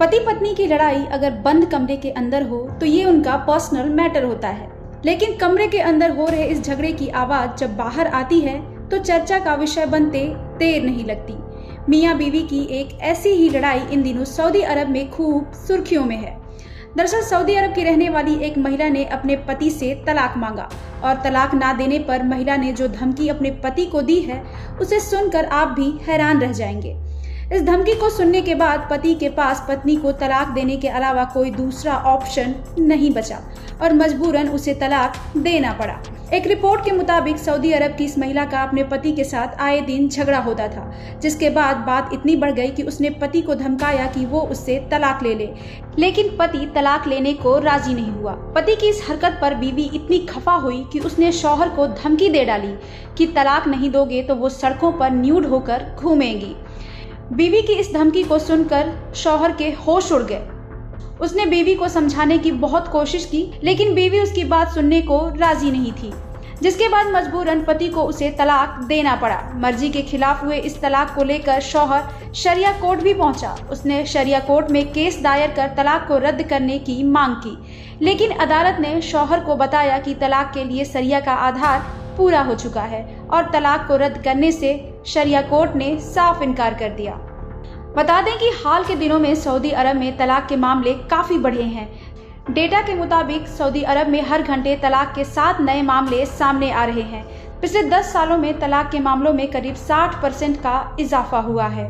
पति पत्नी की लड़ाई अगर बंद कमरे के अंदर हो तो ये उनका पर्सनल मैटर होता है। लेकिन कमरे के अंदर हो रहे इस झगड़े की आवाज़ जब बाहर आती है तो चर्चा का विषय बनते देर नहीं लगती। मियाँ बीवी की एक ऐसी ही लड़ाई इन दिनों सऊदी अरब में खूब सुर्खियों में है। दरअसल सऊदी अरब की रहने वाली एक महिला ने अपने पति से तलाक मांगा और तलाक ना देने पर महिला ने जो धमकी अपने पति को दी है, उसे सुनकर आप भी हैरान रह जाएँगे। इस धमकी को सुनने के बाद पति के पास पत्नी को तलाक देने के अलावा कोई दूसरा ऑप्शन नहीं बचा और मजबूरन उसे तलाक देना पड़ा। एक रिपोर्ट के मुताबिक सऊदी अरब की इस महिला का अपने पति के साथ आए दिन झगड़ा होता था, जिसके बाद बात इतनी बढ़ गई कि उसने पति को धमकाया कि वो उससे तलाक ले ले। लेकिन पति तलाक लेने को राज़ी नहीं हुआ। पति की इस हरकत पर बीवी इतनी खफा हुई कि उसने शौहर को धमकी दे डाली कि तलाक नहीं दोगे तो वो सड़कों पर न्यूड होकर घूमेंगी। बीवी की इस धमकी को सुनकर शौहर के होश उड़ गए। उसने बीवी को समझाने की बहुत कोशिश की, लेकिन बीवी उसकी बात सुनने को राज़ी नहीं थी, जिसके बाद मजबूरन पति को उसे तलाक देना पड़ा। मर्ज़ी के खिलाफ हुए इस तलाक को लेकर शौहर शरिया कोर्ट भी पहुँचा। उसने शरिया कोर्ट में केस दायर कर तलाक को रद्द करने की मांग की, लेकिन अदालत ने शौहर को बताया कि तलाक के लिए सरिया का आधार पूरा हो चुका है और तलाक को रद्द करने से शरिया कोर्ट ने साफ़ इनकार कर दिया। बता दें कि हाल के दिनों में सऊदी अरब में तलाक के मामले काफ़ी बढ़े हैं। डेटा के मुताबिक सऊदी अरब में हर घंटे तलाक के सात नए मामले सामने आ रहे हैं। पिछले दस सालों में तलाक के मामलों में करीब 60 परसेंट का इजाफा हुआ है।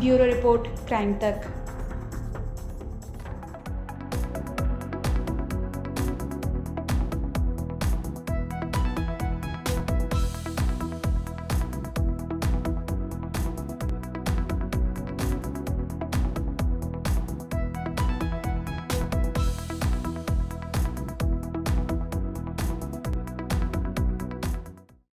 ब्यूरो रिपोर्ट क्राइम तक।